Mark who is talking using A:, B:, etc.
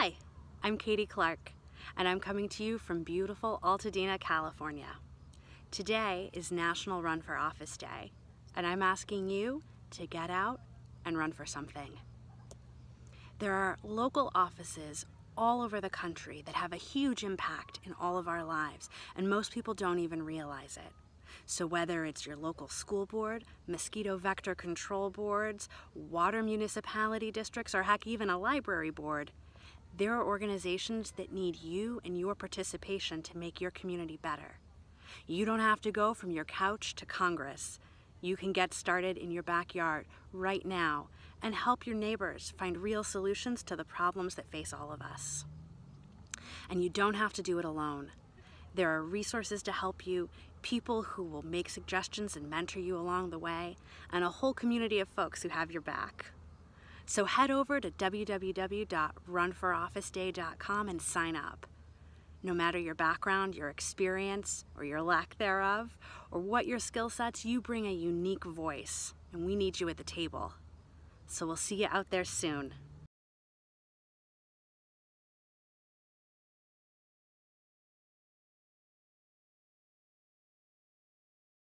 A: Hi, I'm Katie Clark, and I'm coming to you from beautiful Altadena, California. Today is National Run for Office Day, and I'm asking you to get out and run for something. There are local offices all over the country that have a huge impact in all of our lives, and most people don't even realize it. So whether it's your local school board, mosquito vector control boards, water municipality districts, or heck, even a library board, there are organizations that need you and your participation to make your community better. You don't have to go from your couch to Congress. You can get started in your backyard right now and help your neighbors find real solutions to the problems that face all of us. And you don't have to do it alone. There are resources to help you, people who will make suggestions and mentor you along the way, and a whole community of folks who have your back. So head over to www.runforofficeday.com and sign up. No matter your background, your experience, or your lack thereof, or what your skill sets, you bring a unique voice, and we need you at the table. So we'll see you out there soon.